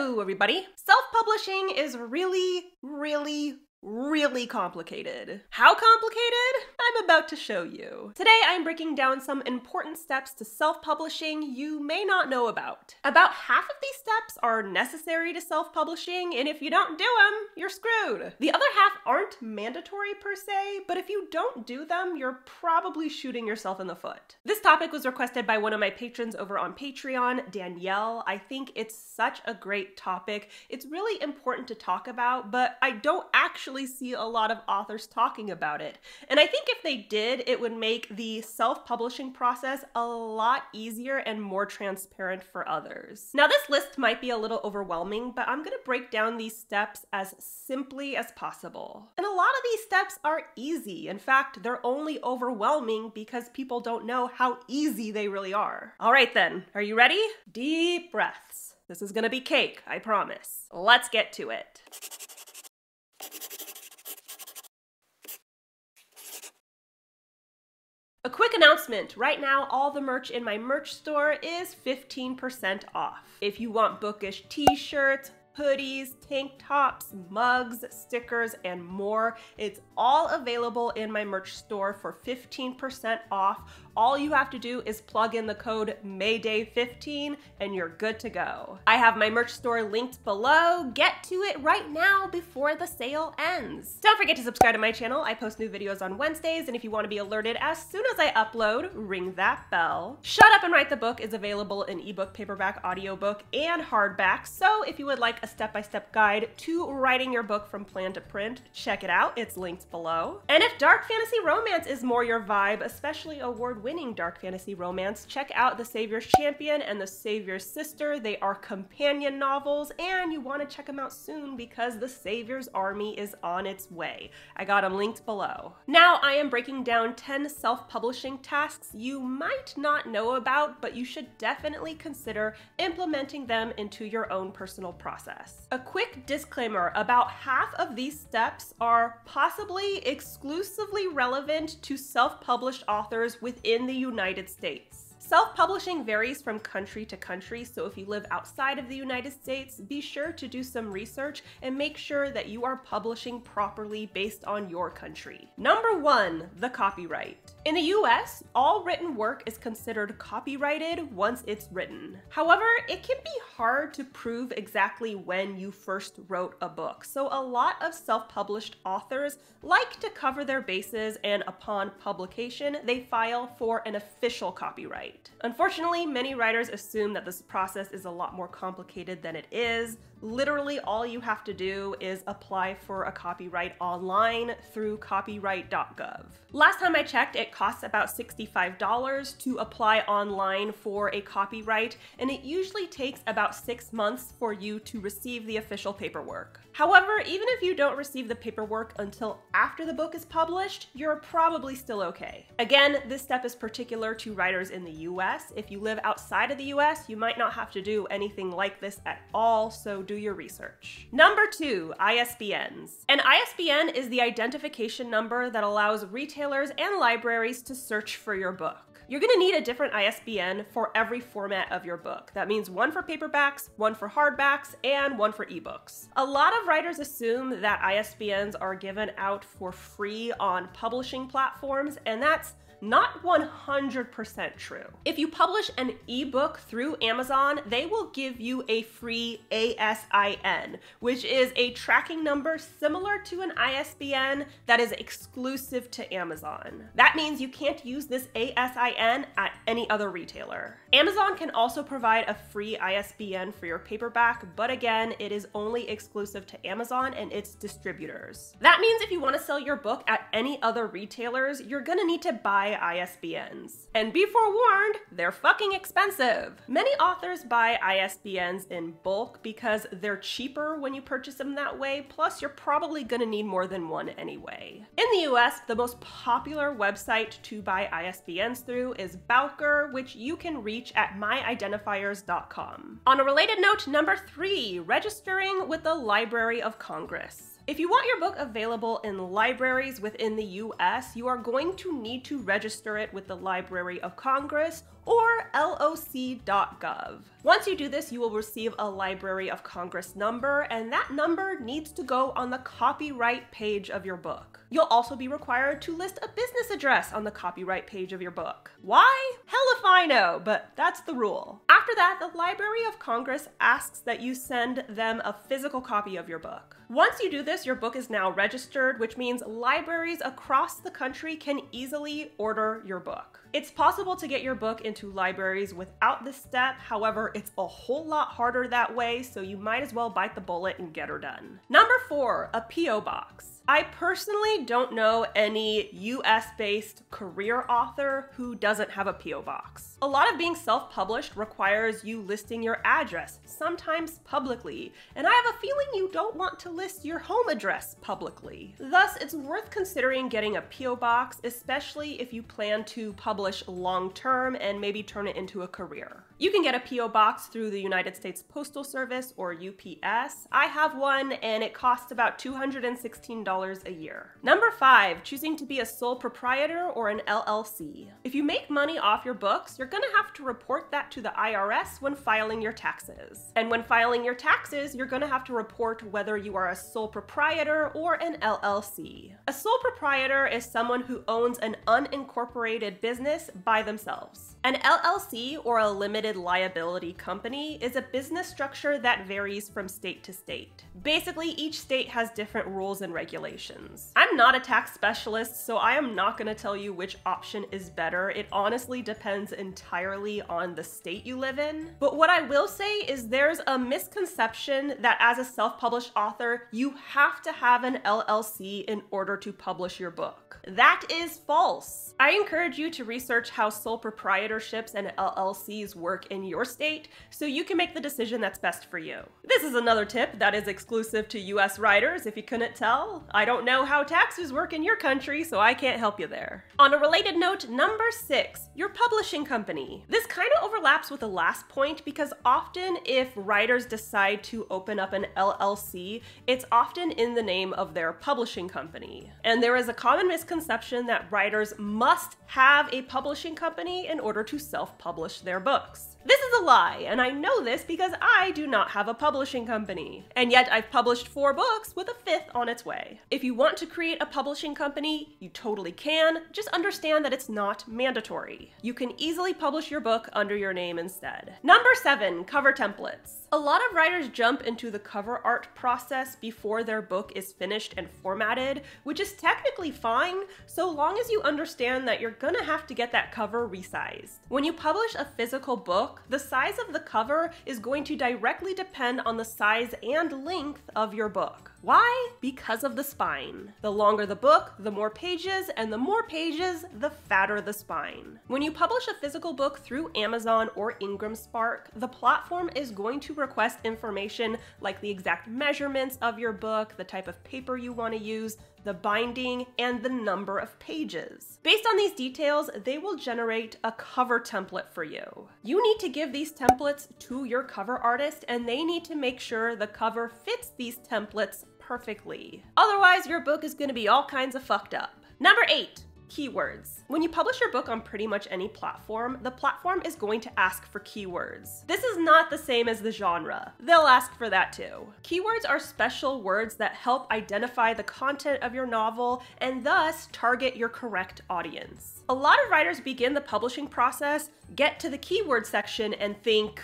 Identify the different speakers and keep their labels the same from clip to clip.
Speaker 1: Hello, everybody. Self publishing is really, really, really complicated. How complicated? I'm about to show you. Today I'm breaking down some important steps to self-publishing you may not know about. About half of these steps are necessary to self-publishing, and if you don't do them, you're screwed. The other half aren't mandatory per se, but if you don't do them, you're probably shooting yourself in the foot. This topic was requested by one of my patrons over on Patreon, Danielle. I think it's such a great topic. It's really important to talk about, but I don't actually actually see a lot of authors talking about it. And I think if they did, it would make the self publishing process a lot easier and more transparent for others. Now, this list might be a little overwhelming, but I'm gonna break down these steps as simply as possible. And a lot of these steps are easy. In fact, they're only overwhelming because people don't know how easy they really are. All right, then, are you ready? Deep breaths. This is gonna be cake, I promise. Let's get to it. A quick announcement right now, all the merch in my merch store is 15% off. If you want bookish t shirts, hoodies, tank tops, mugs, stickers, and more. It's all available in my merch store for 15% off all you have to do is plug in the code Mayday15 and you're good to go. I have my merch store linked below. Get to it right now before the sale ends. Don't forget to subscribe to my channel. I post new videos on Wednesdays, and if you want to be alerted as soon as I upload, ring that bell. Shut Up and Write the Book is available in ebook, paperback, audiobook, and hardback. So if you would like a step-by-step -step guide to writing your book from plan to print, check it out. It's linked below. And if dark fantasy romance is more your vibe, especially award winning dark fantasy romance, check out The Savior's Champion and The Savior's Sister. They are companion novels, and you want to check them out soon because The Savior's Army is on its way. I got them linked below. Now, I am breaking down 10 self publishing tasks you might not know about, but you should definitely consider implementing them into your own personal process. A quick disclaimer about half of these steps are possibly exclusively relevant to self published authors within in the United States. Self publishing varies from country to country, so if you live outside of the United States, be sure to do some research and make sure that you are publishing properly based on your country. Number one, the copyright. In the US, all written work is considered copyrighted once it's written. However, it can be hard to prove exactly when you first wrote a book, so a lot of self published authors like to cover their bases and upon publication, they file for an official copyright. Unfortunately, many writers assume that this process is a lot more complicated than it is. Literally, all you have to do is apply for a copyright online through copyright.gov. Last time I checked, it costs about $65 to apply online for a copyright, and it usually takes about six months for you to receive the official paperwork. However, even if you don't receive the paperwork until after the book is published, you're probably still okay. Again, this step is particular to writers in the US. If you live outside of the US, you might not have to do anything like this at all, so do your research. Number two, ISBNs. An ISBN is the identification number that allows retailers and libraries to search for your book. You're gonna need a different ISBN for every format of your book. That means one for paperbacks, one for hardbacks, and one for ebooks. A lot of writers assume that ISBNs are given out for free on publishing platforms, and that's not 100% true. If you publish an ebook through Amazon, they will give you a free ASIN, which is a tracking number similar to an ISBN that is exclusive to Amazon. That means you can't use this ASIN at any other retailer. Amazon can also provide a free ISBN for your paperback, but again, it is only exclusive to Amazon and its distributors. That means if you want to sell your book at any other retailers, you're gonna need to buy ISBNs. And be forewarned, they're fucking expensive. Many authors buy ISBNs in bulk because they're cheaper when you purchase them that way, plus you're probably gonna need more than one anyway. In the US, the most popular website to buy ISBNs through is Bowker, which you can reach at myidentifiers.com. On a related note, number three, registering with the Library of Congress. If you want your book available in libraries within the US, you are going to need to register it with the Library of Congress or loc.gov. Once you do this, you will receive a Library of Congress number, and that number needs to go on the copyright page of your book. You'll also be required to list a business address on the copyright page of your book. Why? Hell if I know, but that's the rule. After that, the Library of Congress asks that you send them a physical copy of your book. Once you do this, your book is now registered, which means libraries across the country can easily order your book. It's possible to get your book into libraries without this step, however, it's a whole lot harder that way, so you might as well bite the bullet and get her done. Number four, a P.O. box. I personally don't know any US based career author who doesn't have a P.O. box. A lot of being self published requires you listing your address, sometimes publicly, and I have a feeling you don't want to list your home address publicly. Thus, it's worth considering getting a P.O. box, especially if you plan to publish long term and maybe turn it into a career. You can get a P.O. box through the United States Postal Service or UPS. I have one and it costs about $216 a year. Number five, choosing to be a sole proprietor or an LLC. If you make money off your books, you're gonna have to report that to the IRS when filing your taxes. And when filing your taxes, you're gonna have to report whether you are a sole proprietor or an LLC. A sole proprietor is someone who owns an unincorporated business by themselves. An LLC or a limited liability company is a business structure that varies from state to state. Basically, each state has different rules and regulations. I'm not a tax specialist, so I am not going to tell you which option is better. It honestly depends entirely on the state you live in. But what I will say is there's a misconception that as a self published author, you have to have an LLC in order to publish your book. That is false. I encourage you to research how sole proprietorships and LLCs work in your state so you can make the decision that's best for you. This is another tip that is exclusive to US writers if you couldn't tell. I don't know how taxes work in your country, so I can't help you there. On a related note, number six, your publishing company. This kind of overlaps with the last point because often if writers decide to open up an LLC, it's often in the name of their publishing company. And there is a common misconception that writers must have a publishing company in order to self publish their books. This is a lie, and I know this because I do not have a publishing company. And yet I've published four books with a fifth on its way. If you want to create a publishing company, you totally can, just understand that it's not mandatory. You can easily publish your book under your name instead. Number seven, cover templates. A lot of writers jump into the cover art process before their book is finished and formatted, which is technically fine so long as you understand that you're gonna have to get that cover resized. When you publish a physical book, the size of the cover is going to directly depend on the size and length of your book. Why? Because of the spine. The longer the book, the more pages, and the more pages, the fatter the spine. When you publish a physical book through Amazon or Ingram Spark, the platform is going to request information like the exact measurements of your book, the type of paper you want to use, the binding, and the number of pages. Based on these details, they will generate a cover template for you. You need to give these templates to your cover artist, and they need to make sure the cover fits these templates perfectly. Otherwise, your book is gonna be all kinds of fucked up. Number eight, Keywords. When you publish your book on pretty much any platform, the platform is going to ask for keywords. This is not the same as the genre. They'll ask for that too. Keywords are special words that help identify the content of your novel and thus target your correct audience. A lot of writers begin the publishing process, get to the keyword section, and think,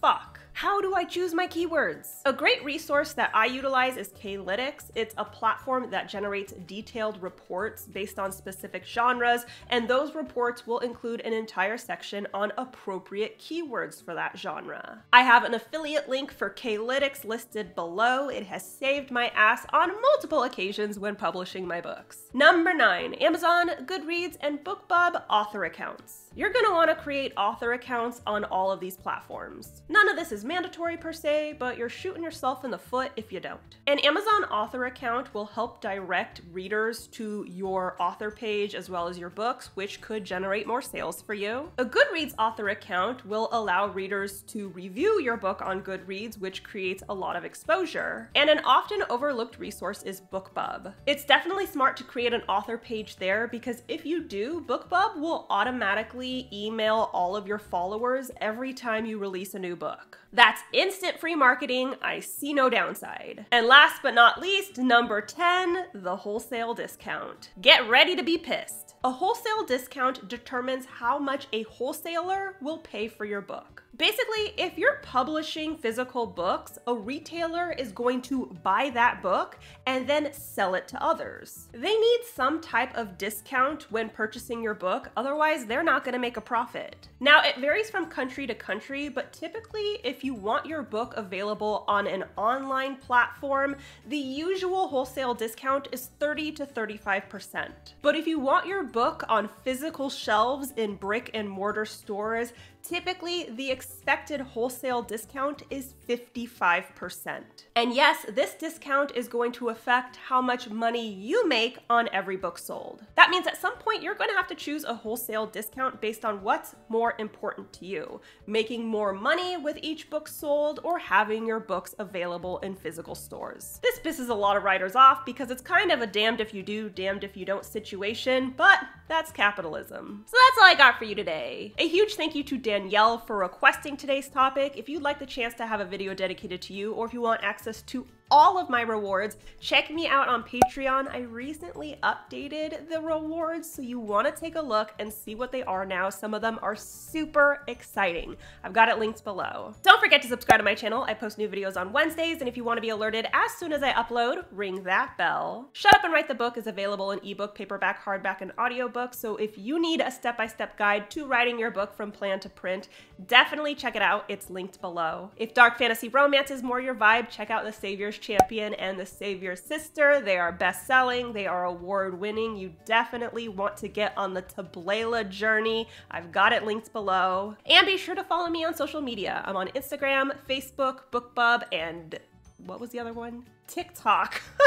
Speaker 1: fuck. How do I choose my keywords? A great resource that I utilize is Klytics. It's a platform that generates detailed reports based on specific genres, and those reports will include an entire section on appropriate keywords for that genre. I have an affiliate link for Klytics listed below. It has saved my ass on multiple occasions when publishing my books. Number nine, Amazon, Goodreads, and BookBub author accounts. You're gonna wanna create author accounts on all of these platforms. None of this is mandatory per se, but you're shooting yourself in the foot if you don't. An Amazon author account will help direct readers to your author page as well as your books, which could generate more sales for you. A Goodreads author account will allow readers to review your book on Goodreads, which creates a lot of exposure. And an often overlooked resource is BookBub. It's definitely smart to create an author page there because if you do, BookBub will automatically basically email all of your followers every time you release a new book. That's instant free marketing. I see no downside. And last but not least, number 10, the wholesale discount. Get ready to be pissed. A wholesale discount determines how much a wholesaler will pay for your book. Basically, if you're publishing physical books, a retailer is going to buy that book and then sell it to others. They need some type of discount when purchasing your book, otherwise, they're not going to make a profit. Now, it varies from country to country, but typically, if you want your book available on an online platform, the usual wholesale discount is 30 to 35%. But if you want your book on physical shelves in brick and mortar stores, Typically, the expected wholesale discount is 55%. And yes, this discount is going to affect how much money you make on every book sold. That means at some point you're going to have to choose a wholesale discount based on what's more important to you making more money with each book sold or having your books available in physical stores. This pisses a lot of writers off because it's kind of a damned if you do, damned if you don't situation, but that's capitalism. So that's all I got for you today. A huge thank you to Danielle for requesting today's topic. If you'd like the chance to have a video dedicated to you, or if you want access to all of my rewards. Check me out on Patreon. I recently updated the rewards, so you want to take a look and see what they are now. Some of them are super exciting. I've got it linked below. Don't forget to subscribe to my channel. I post new videos on Wednesdays, and if you want to be alerted as soon as I upload, ring that bell. Shut Up and Write the Book is available in ebook, paperback, hardback, and audiobook, so if you need a step-by-step -step guide to writing your book from plan to print, definitely check it out. It's linked below. If dark fantasy romance is more your vibe, check out The Champion and The Savior's Sister. They are best selling, they are award winning. You definitely want to get on the Tablela journey. I've got it linked below. And be sure to follow me on social media. I'm on Instagram, Facebook, BookBub, and what was the other one? TikTok.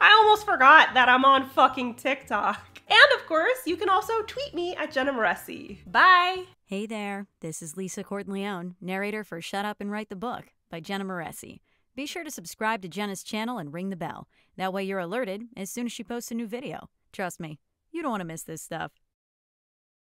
Speaker 1: I almost forgot that I'm on fucking TikTok. And of course, you can also tweet me at Jenna Moreci. Bye!
Speaker 2: Hey there, this is Lisa Corton-Leone, narrator for Shut Up and Write the Book by Jenna Moreci. Be sure to subscribe to Jenna's channel and ring the bell. That way you're alerted as soon as she posts a new video. Trust me, you don't want to miss this stuff.